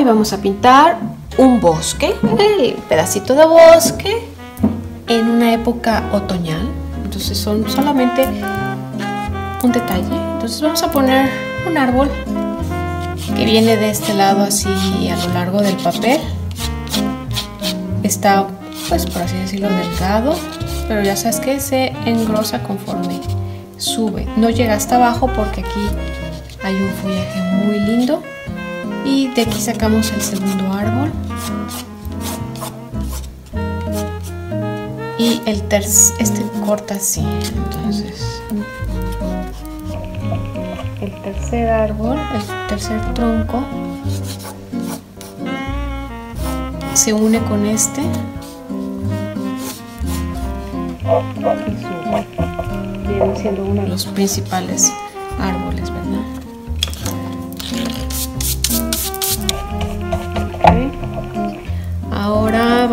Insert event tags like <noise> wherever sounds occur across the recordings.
Hoy vamos a pintar un bosque, el pedacito de bosque en una época otoñal. Entonces son solamente un detalle. Entonces vamos a poner un árbol que viene de este lado así a lo largo del papel. Está, pues por así decirlo, delgado, pero ya sabes que se engrosa conforme sube. No llega hasta abajo porque aquí hay un follaje muy lindo. Y de aquí sacamos el segundo árbol. Y el tercer, este corta así. Entonces, el tercer árbol, el tercer tronco, se une con este. Y siendo uno de los principales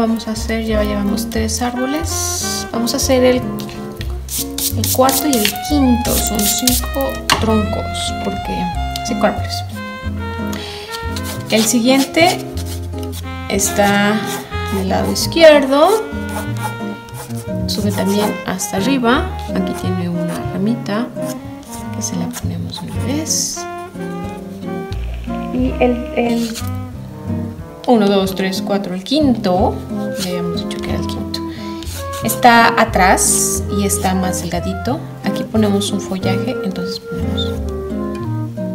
vamos a hacer, ya llevamos tres árboles. Vamos a hacer el, el cuarto y el quinto. Son cinco troncos, porque cinco árboles. El siguiente está del lado izquierdo. Sube también hasta arriba. Aquí tiene una ramita que se la ponemos una vez. Y el, el 1, 2, 3, 4, el quinto, ya habíamos dicho que era el quinto, está atrás y está más delgadito. Aquí ponemos un follaje, entonces ponemos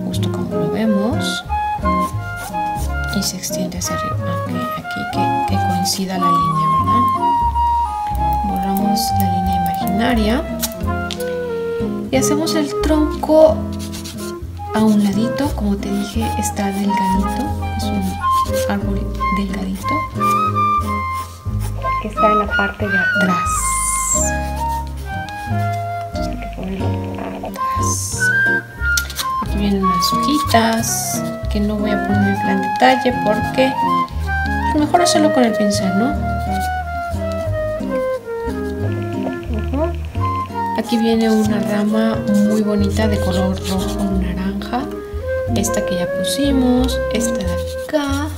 justo como lo vemos y se extiende hacia arriba. Okay, aquí que, que coincida la línea, ¿verdad? Borramos la línea imaginaria y hacemos el tronco a un ladito, como te dije, está delgadito, árbol delgadito que está en la parte de atrás. Entonces hay que ponerlo atrás. Aquí vienen unas hojitas que no voy a poner en gran detalle porque mejor hacerlo con el pincel, ¿no? Aquí viene una rama muy bonita de color rojo naranja. Esta que ya pusimos, esta de acá.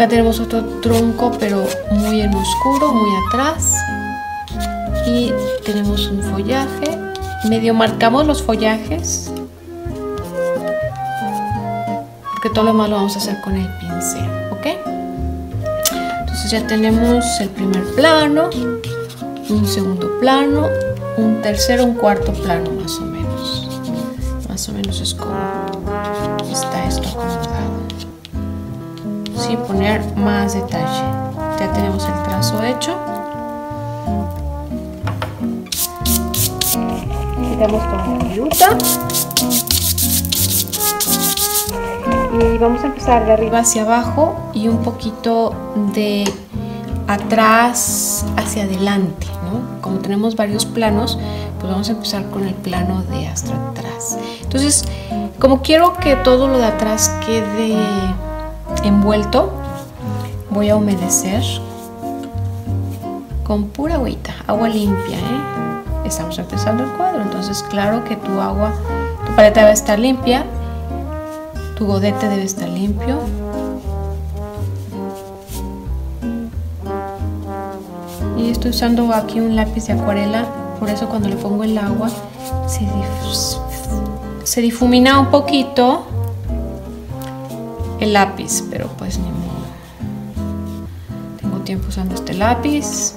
Acá tenemos otro tronco, pero muy en oscuro, muy atrás. Y tenemos un follaje. Medio marcamos los follajes. Porque todo lo demás lo vamos a hacer con el pincel, ¿ok? Entonces ya tenemos el primer plano, un segundo plano, un tercero, un cuarto plano más o menos. Sin poner más detalle. Ya tenemos el trazo hecho. Quitamos toda la viruta. Y vamos a empezar de arriba hacia abajo y un poquito de atrás hacia adelante, ¿no? Como tenemos varios planos, pues vamos a empezar con el plano de hasta atrás. Entonces, como quiero que todo lo de atrás quede envuelto, voy a humedecer con pura agüita, agua limpia, ¿eh? Estamos empezando el cuadro, entonces claro que tu agua, tu paleta debe estar limpia, tu godete debe estar limpio, y estoy usando aquí un lápiz de acuarela por eso cuando le pongo el agua se, dif se difumina un poquito el lápiz pero pues ni modo tengo tiempo usando este lápiz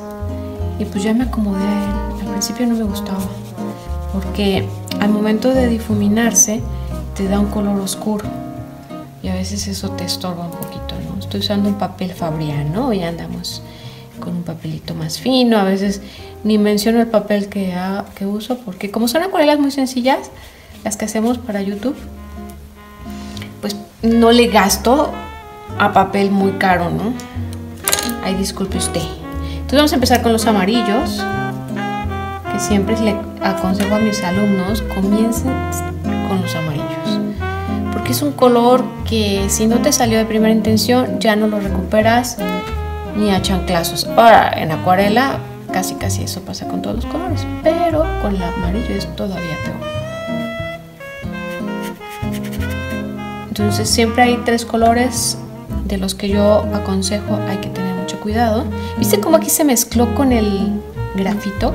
y pues ya me acomodé a él al principio no me gustaba porque al momento de difuminarse te da un color oscuro y a veces eso te estorba un poquito ¿no? estoy usando un papel fabriano y andamos con un papelito más fino. A veces ni menciono el papel que, que uso porque como son acuarelas muy sencillas, las que hacemos para YouTube, no le gasto a papel muy caro, ¿no? Ay, disculpe usted. Entonces vamos a empezar con los amarillos, que siempre le aconsejo a mis alumnos, comiencen con los amarillos. Porque es un color que si no te salió de primera intención, ya no lo recuperas ni a chanclazos. Ahora, en acuarela casi casi eso pasa con todos los colores, pero con el amarillo es todavía peor. Entonces siempre hay tres colores de los que yo aconsejo hay que tener mucho cuidado. ¿Viste cómo aquí se mezcló con el grafito?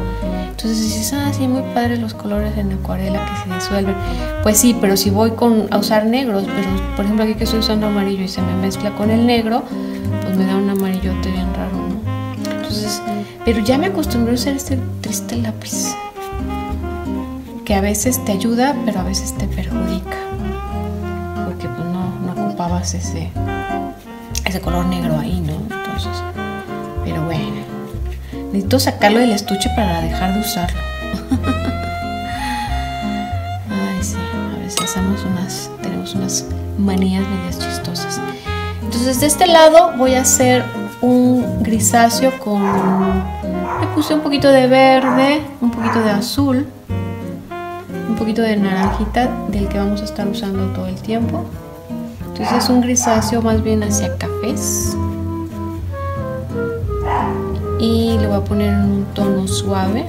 Entonces dices, ah, sí, muy padres los colores en acuarela que se disuelven. Pues sí, pero si voy con, a usar negros, pero por ejemplo aquí que estoy usando amarillo y se me mezcla con el negro, pues me da un amarillote bien raro, ¿no? Entonces, pero ya me acostumbré a usar este triste lápiz, que a veces te ayuda, pero a veces te perjudica, ese, ese color negro ahí, ¿no? Entonces, pero bueno. Necesito sacarlo del estuche para dejar de usarlo. <laughs> Ay, sí, a veces hacemos unas, tenemos unas manías medias chistosas. Entonces de este lado voy a hacer un grisáceo con... Le puse un poquito de verde, un poquito de azul, un poquito de naranjita del que vamos a estar usando todo el tiempo. Entonces es un grisáceo más bien hacia cafés. Y le voy a poner en un tono suave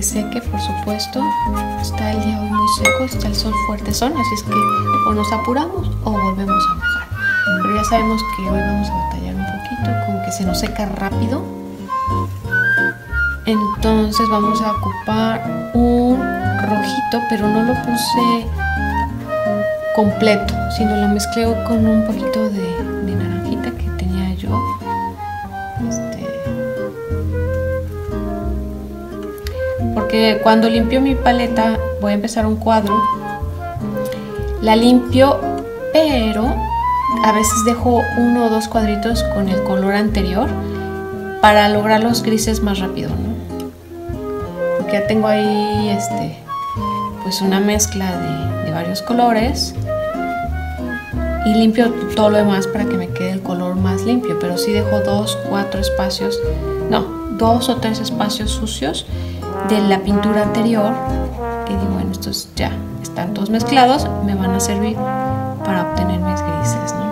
que seque por supuesto está el día hoy muy seco está el sol fuerte son así es que o nos apuramos o volvemos a mojar pero ya sabemos que hoy vamos a batallar con que se nos seca rápido. Entonces vamos a ocupar un rojito, pero no lo puse completo, sino lo mezclé con un poquito de, porque cuando limpio mi paleta voy a empezar un cuadro. La limpio, pero a veces dejo uno o dos cuadritos con el color anterior para lograr los grises más rápido, ¿no? Porque ya tengo ahí este, pues una mezcla de, varios colores y limpio todo lo demás para que me quede el color más limpio, pero sí dejo dos, cuatro espacios, no, dos o tres espacios sucios de la pintura anterior que digo, bueno, estos ya están todos mezclados, me van a servir para obtener mis grises, ¿no?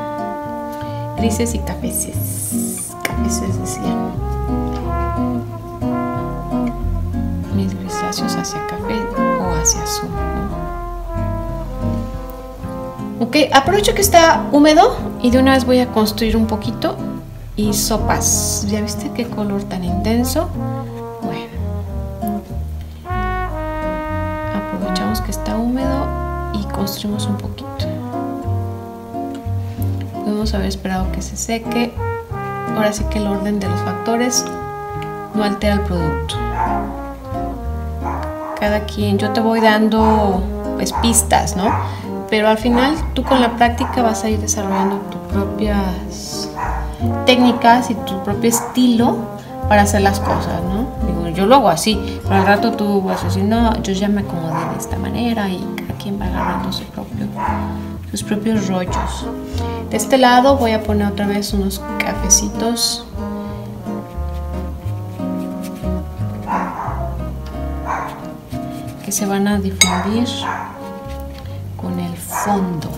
grises y cafeces. Cafeces decían. Mis grisáceos hacia café o hacia azul. Ok, aprovecho que está húmedo y de una vez voy a construir un poquito y sopas. ¿Ya viste qué color tan intenso? Húmedo y construimos un poquito haber esperado que se seque. Ahora sí que el orden de los factores no altera el producto. Cada quien, yo te voy dando pues, pistas, ¿no? Pero al final tú con la práctica vas a ir desarrollando tus propias técnicas y tu propio estilo para hacer las cosas, ¿no? Yo lo hago así, pero al rato tú vas a decir, no, yo ya me acomodé esta manera y cada quien va agarrando su propio, sus propios rollos. De este lado voy a poner otra vez unos cafecitos. que se van a difundir con el fondo.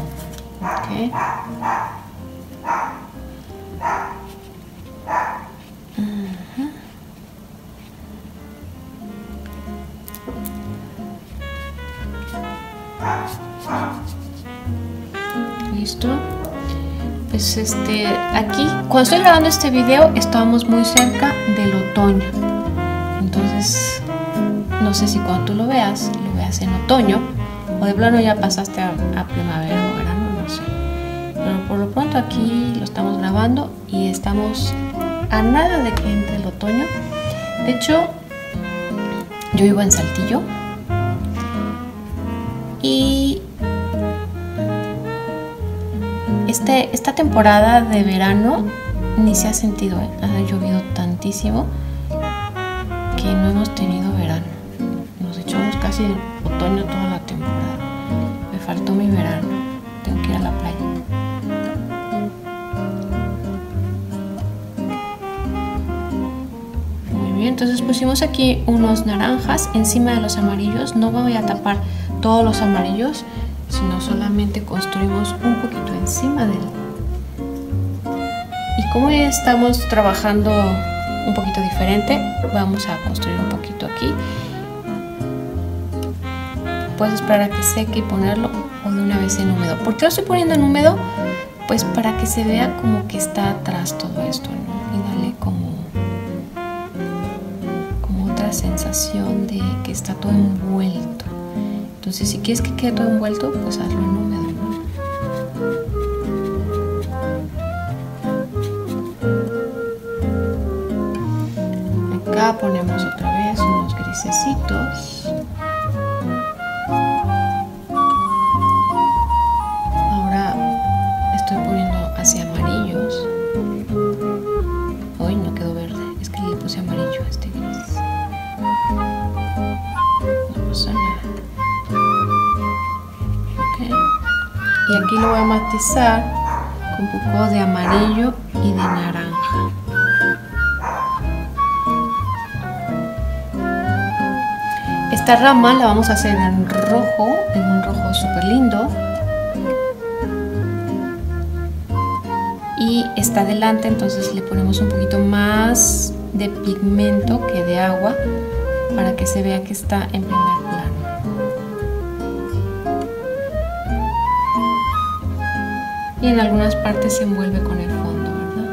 Listo. Pues este, aquí, cuando estoy grabando este video, estamos muy cerca del otoño. Entonces, no sé si cuando tú lo veas, lo veas en otoño, o de plano ya pasaste a, primavera o verano, no sé. Pero por lo pronto aquí lo estamos grabando y estamos a nada de que entre el otoño. De hecho, yo vivo en Saltillo esta temporada de verano ni se ha sentido, ¿eh? ha llovido tantísimo que no hemos tenido verano. Nos echamos casi otoño toda la temporada. Me faltó mi verano, tengo que ir a la playa. Muy bien, entonces pusimos aquí unos naranjas encima de los amarillos. No voy a tapar todos los amarillos, sino solamente construimos un poquito encima de él. Y como ya estamos trabajando un poquito diferente, vamos a construir un poquito aquí. Puedes esperar a que seque y ponerlo o de una vez en húmedo. ¿Por qué lo estoy poniendo en húmedo? Pues para que se vea como que está atrás todo esto. Y dale como, como otra sensación de que está todo envuelto. Entonces, si quieres que quede todo envuelto, pues hazlo en húmedo. Acá ponemos otra vez unos grisecitos. Lo voy a matizar con un poco de amarillo y de naranja. Esta rama la vamos a hacer en rojo, en un rojo súper lindo. Y está delante, entonces le ponemos un poquito más de pigmento que de agua para que se vea que está en primer y en algunas partes se envuelve con el fondo, ¿verdad?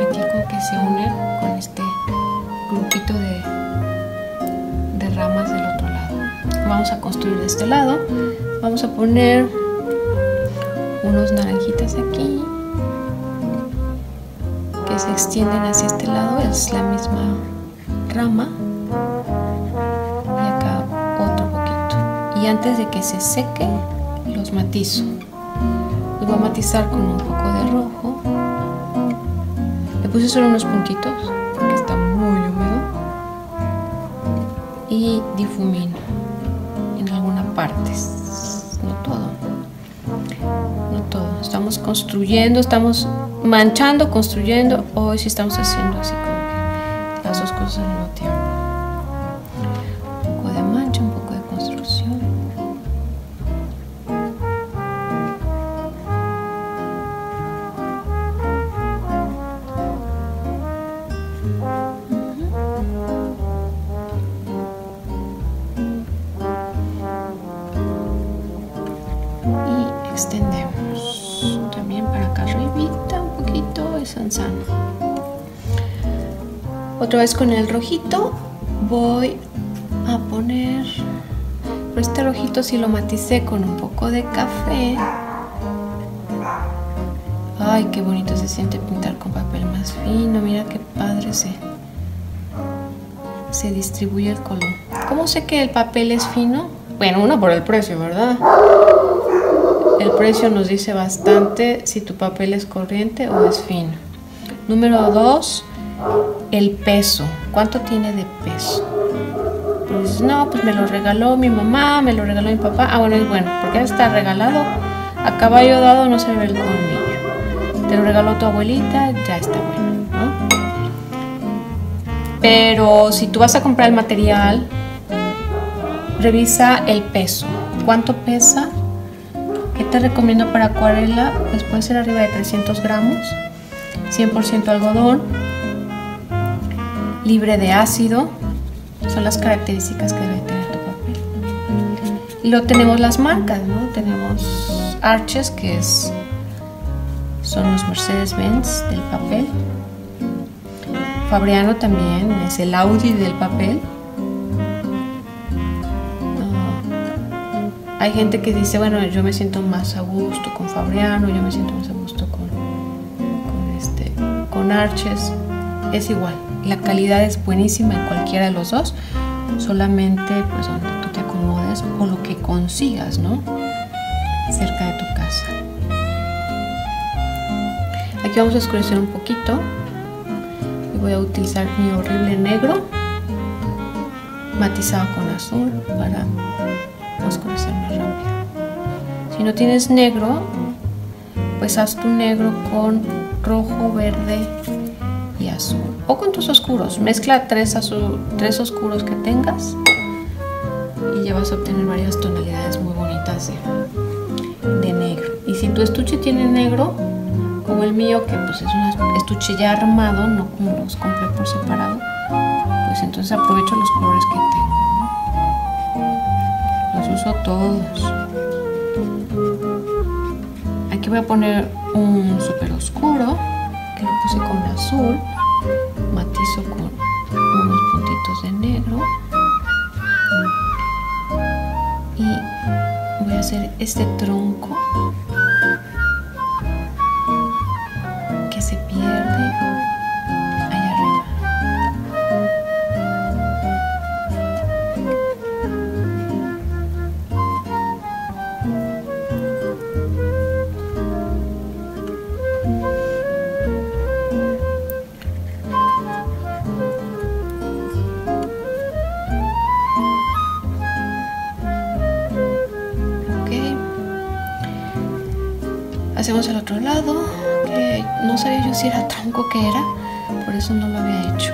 Aquí como que se une con este grupito de, de ramas del otro lado. Vamos a construir de este lado. Vamos a poner unos naranjitas aquí que se extienden hacia este lado. Es la misma rama. Y acá otro poquito. Y antes de que se seque, los matizo. Los voy a matizar con un poco de rojo. Le puse solo unos puntitos porque está muy húmedo. Y difumino en alguna parte. No todo. No todo. Estamos construyendo, estamos manchando, construyendo. Hoy sí estamos haciendo así otra vez con el rojito voy a poner este rojito si lo maticé con un poco de café ay qué bonito se siente pintar con papel más fino mira qué padre se se distribuye el color ¿cómo sé que el papel es fino? bueno uno por el precio ¿verdad? El precio nos dice bastante si tu papel es corriente o es fino. Número dos, el peso. ¿Cuánto tiene de peso? Pues no, pues me lo regaló mi mamá, me lo regaló mi papá. Ah, bueno, es bueno, porque está regalado. A caballo dado no se ve el colmillo. Te lo regaló tu abuelita, ya está bueno, ¿no? Pero si tú vas a comprar el material, revisa el peso. ¿Cuánto pesa? ¿Qué te recomiendo para acuarela? Pues puede ser arriba de 300 gramos, 100% algodón, libre de ácido, son las características que debe tener tu papel. Y luego tenemos las marcas, ¿no? Tenemos Arches, que es, son los Mercedes-Benz del papel. Fabriano también, es el Audi del papel. Hay gente que dice, bueno, yo me siento más a gusto con Fabriano, yo me siento más a gusto con, con, este, con Arches. Es igual, la calidad es buenísima en cualquiera de los dos, solamente pues donde tú te acomodes o lo que consigas, ¿no? Cerca de tu casa. Aquí vamos a oscurecer un poquito y voy a utilizar mi horrible negro matizado con azul para oscurecer más rápido. Si no tienes negro, pues haz tu negro con rojo, verde azul. O con tus oscuros. Mezcla tres, azul, tres oscuros que tengas y ya vas a obtener varias tonalidades muy bonitas de, negro. Y si tu estuche tiene negro, como el mío, que pues es un estuche ya armado, no los compré por separado, pues entonces aprovecho los colores que tengo. Los uso todos. Aquí voy a poner un súper oscuro, que lo puse con azul, matizo con unos puntitos de negro. Y voy a hacer este tronco tronco que era por eso no lo había hecho.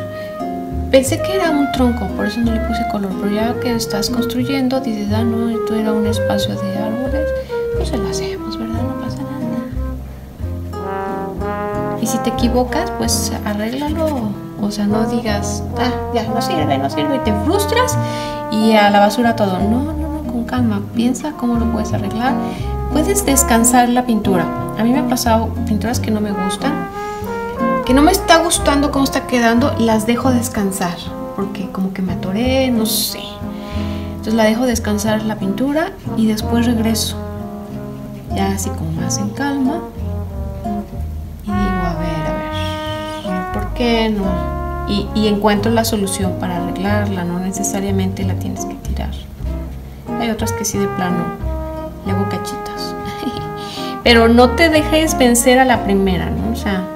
Pensé que era un tronco por eso no le puse color pero ya que estás construyendo dices ah no esto era un espacio de árboles pues se lo hacemos verdad no pasa nada. Y si te equivocas pues arréglalo. O sea no digas ah ya no sirve no sirve y te frustras y a la basura todo. No no no con calma. Piensa cómo lo puedes arreglar. Puedes descansar la pintura. A mí me ha pasado pinturas que no me gustan, que no me está gustando cómo está quedando, las dejo descansar, porque como que me atoré, no sé. Entonces la dejo descansar la pintura y después regreso, ya así como más en calma. Y digo, a ver, a ver, ¿por qué no? Y, y encuentro la solución para arreglarla, no necesariamente la tienes que tirar. Hay otras que sí de plano le hago cachitos. <laughs> Pero no te dejes vencer a la primera, ¿no? O sea,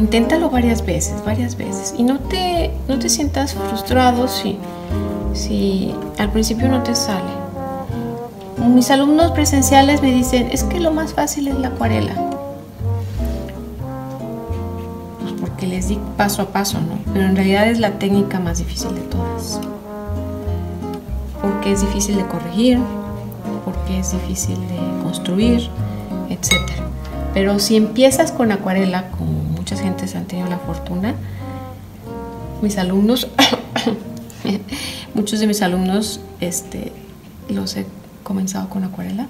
inténtalo varias veces, varias veces. Y no te, no te sientas frustrado si, si al principio no te sale. Mis alumnos presenciales me dicen, es que lo más fácil es la acuarela. Pues porque les di paso a paso, ¿no? Pero en realidad es la técnica más difícil de todas. Porque es difícil de corregir, porque es difícil de construir, etc. Pero si empiezas con acuarela, como muchas gentes han tenido la fortuna, mis alumnos, <coughs> muchos de mis alumnos, este, los he comenzado con acuarela.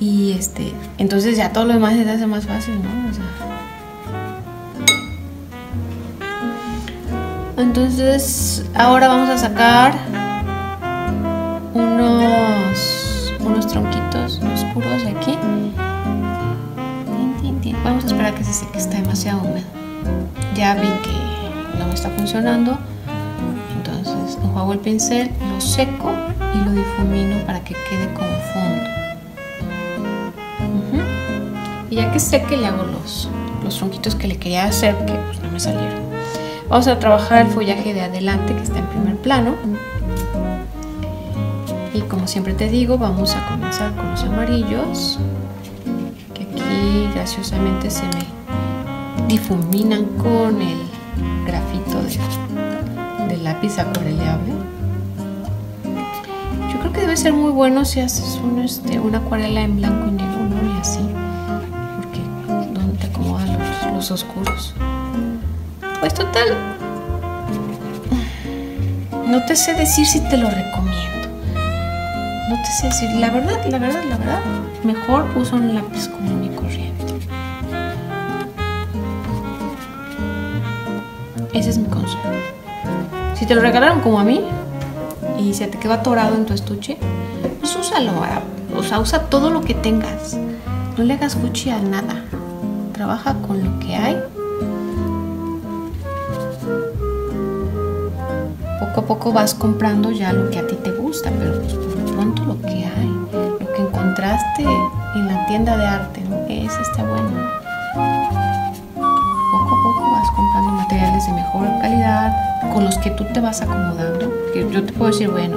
Y este, entonces ya todo lo demás se hace más fácil, ¿no? entonces, ahora vamos a sacar unos, unos tronquitos Vamos a esperar que se seque, está demasiado húmedo. Ya vi que no me está funcionando, entonces enjuago el pincel, lo seco y lo difumino para que quede como fondo. Y ya que seque le hago los, los tronquitos que le quería hacer, que pues no me salieron. Vamos a trabajar el follaje de adelante que está en primer plano. Y como siempre te digo, vamos a comenzar con los amarillos, aquí graciosamente se me difuminan con el grafito de, lápiz acuareleable. Yo creo que debe ser muy bueno si haces este, una acuarela en blanco y negro, ¿no? Y así, porque donde te acomodan los, los oscuros. Pues total, no te sé decir si te lo recomiendo no te sé decir, la verdad, la verdad, la verdad, mejor uso un lápiz común Si te lo regalaron como a mí y se te quedó atorado en tu estuche, pues úsalo. O sea, usa todo lo que tengas. No le hagas fuchi a nada. Trabaja con lo que hay. Poco a poco vas comprando ya lo que a ti te gusta, pero pues pronto lo que hay, lo que encontraste en la tienda de arte, ¿no? ese está bueno. Con los que tú te vas acomodando. yo te puedo decir, bueno,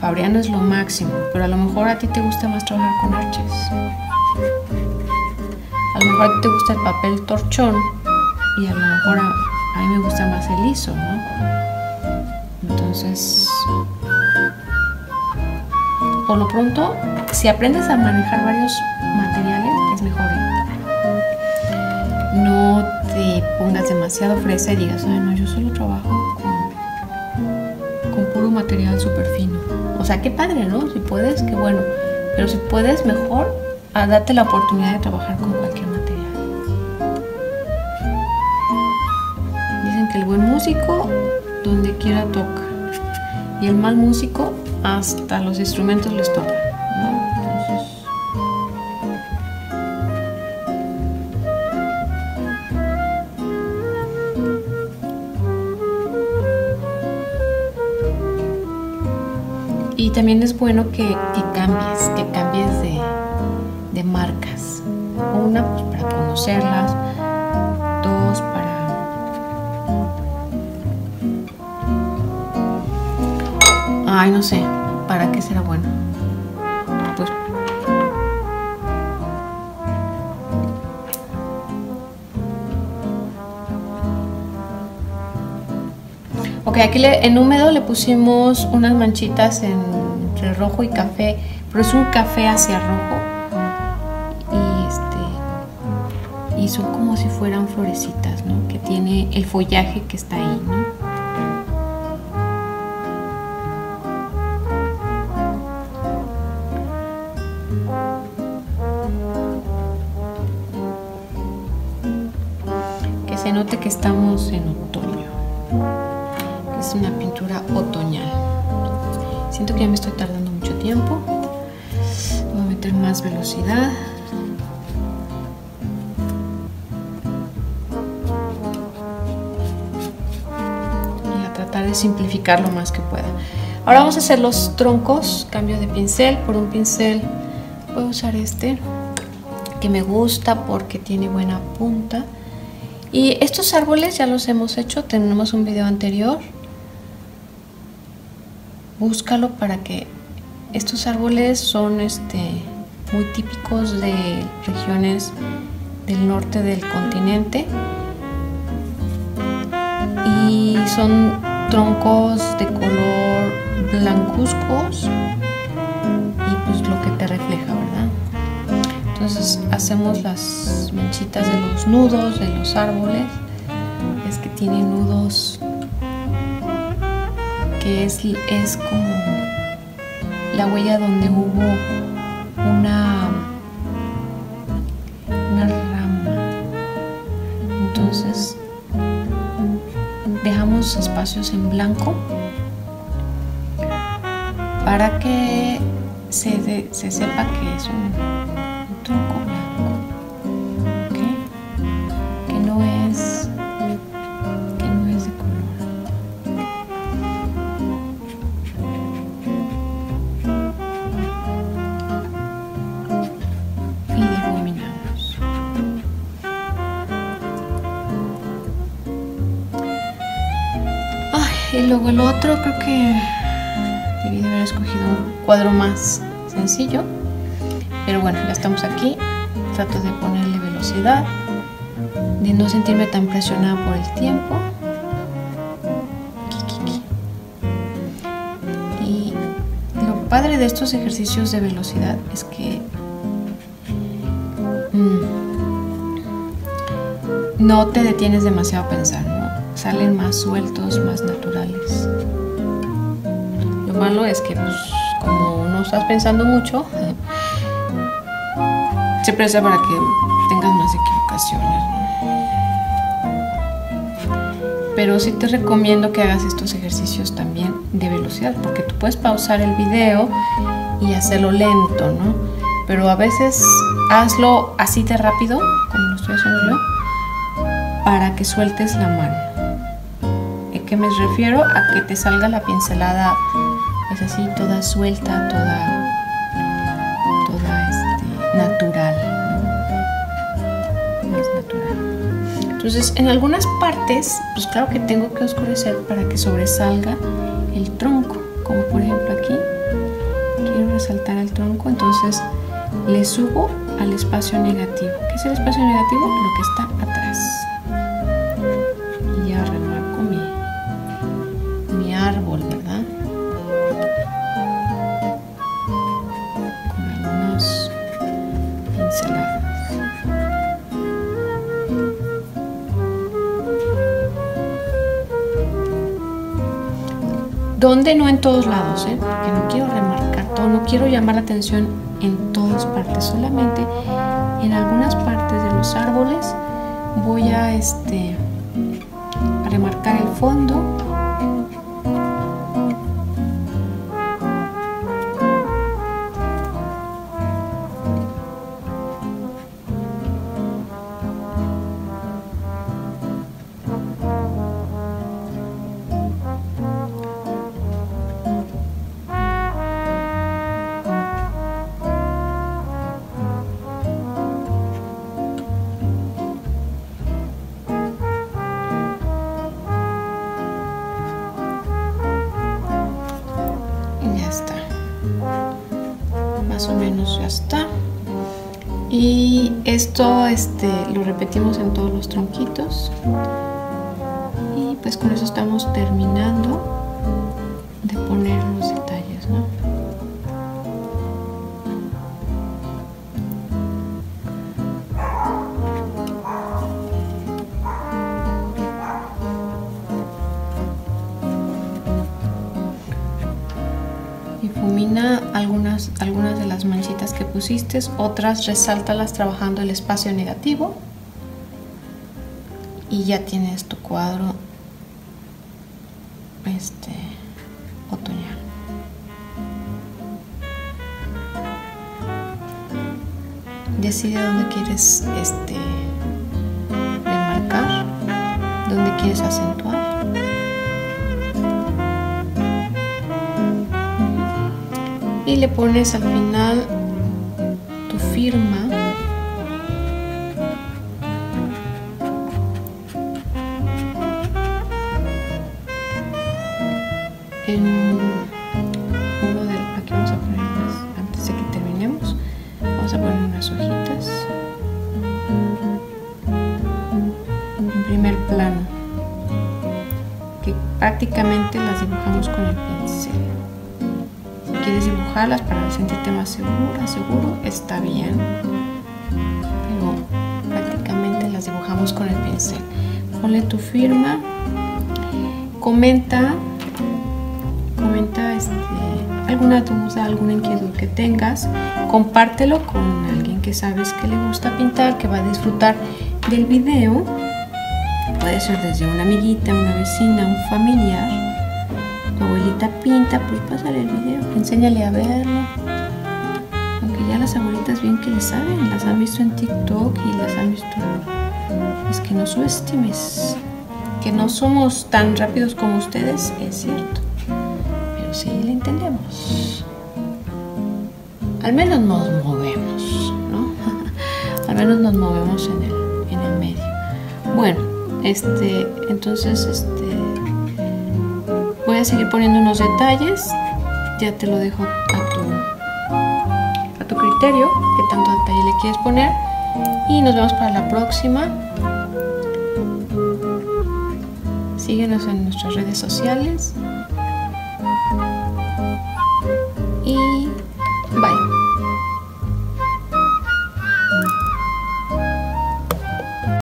Fabriano es lo máximo, pero a lo mejor a ti te gusta más trabajar con arches. A lo mejor a ti te gusta el papel torchón y a lo mejor a, mí me gusta más el liso, ¿no? Entonces, por lo pronto, si aprendes a manejar varios materiales, es mejor. ¿eh? No pongas demasiado fresa y digas, ay, no, yo solo trabajo con, con puro material súper fino. O sea, qué padre, ¿no? Si puedes, qué bueno. Pero si puedes, mejor a date la oportunidad de trabajar con cualquier material. Dicen que el buen músico, donde quiera toca. Y el mal músico, hasta los instrumentos les toca. Y también es bueno que, cambies, que cambies de, de marcas. Una, pues para conocerlas. Dos, para... Ay, no sé, ¿para qué será bueno? Aquí en húmedo le pusimos unas manchitas entre rojo y café, pero es un café hacia rojo. Y este y son como si fueran florecitas, ¿no? Que tiene el follaje que está ahí, ¿no? Que se note que estamos en otoño. Es una pintura otoñal. Siento que ya me estoy tardando mucho tiempo. Voy a meter más velocidad. Y a tratar de simplificar lo más que pueda. Ahora vamos a hacer los troncos. Cambio de pincel por un pincel. Voy a usar este que me gusta porque tiene buena punta. Y estos árboles ya los hemos hecho, tenemos un video anterior. Búscalo para que estos árboles son este, muy típicos de regiones del norte del continente y son troncos de color blancuzcos y pues lo que te refleja, ¿verdad? Entonces hacemos las manchitas de los nudos de los árboles. Es que tienen nudos es, es como la huella donde hubo una, una rama. Entonces dejamos espacios en blanco para que se, se sepa que es un, y luego el otro creo que debí de haber escogido un cuadro más sencillo. Pero bueno, ya estamos aquí. Trato de ponerle velocidad, de no sentirme tan presionada por el tiempo. Y lo padre de estos ejercicios de velocidad es que mm, no te detienes demasiado a pensar. Salen más sueltos, más naturales. Lo malo es que, pues, como no estás pensando mucho, se presta para que tengas más equivocaciones. Pero sí te recomiendo que hagas estos ejercicios también de velocidad, porque tú puedes pausar el video y hacerlo lento, ¿no? Pero a veces hazlo así de rápido, como lo estoy haciendo yo, para que sueltes la mano. ¿A qué me refiero? A que te salga la pincelada, es así, toda suelta, toda, toda este, natural. Entonces, en algunas partes, pues claro que tengo que oscurecer para que sobresalga el tronco, como por ejemplo aquí. Quiero resaltar el tronco, entonces le subo al espacio negativo. ¿Qué es el espacio negativo? Lo que está atrás. Donde no en todos lados, ¿eh? porque no quiero remarcar todo, no quiero llamar la atención en todas partes, solamente en algunas partes de los árboles voy a este a remarcar el fondo este, lo repetimos en todos los tronquitos. Y pues con eso estamos terminando de poner pusiste, otras resáltalas trabajando el espacio negativo y ya tienes tu cuadro este otoñal. Decide dónde quieres este remarcar, dónde quieres acentuar. y le pones al final firma en uno de aquí vamos a poner antes de que terminemos vamos a poner unas hojitas en primer plano que prácticamente las dibujamos con el pincel. Quieres dibujarlas para sentirte más segura, seguro, está bien. Pero prácticamente las dibujamos con el pincel. Ponle tu firma, comenta, comenta este, alguna duda, alguna inquietud que tengas, compártelo con alguien que sabes que le gusta pintar, que va a disfrutar del video. Puede ser desde una amiguita, una vecina, un familiar tu abuelita pinta, pues pásale el video, enséñale a verlo. Aunque ya las abuelitas bien que le saben, las han visto en TikTok y las han visto. Es que no subestimes, que no somos tan rápidos como ustedes, es cierto. Pero sí le entendemos. Al menos nos movemos, ¿no? <laughs> Al menos nos movemos en el, en el medio. Bueno, este, entonces, este voy a seguir poniendo unos detalles ya te lo dejo a tu, a tu criterio que tanto detalle le quieres poner. Y nos vemos para la próxima. Síguenos en nuestras redes sociales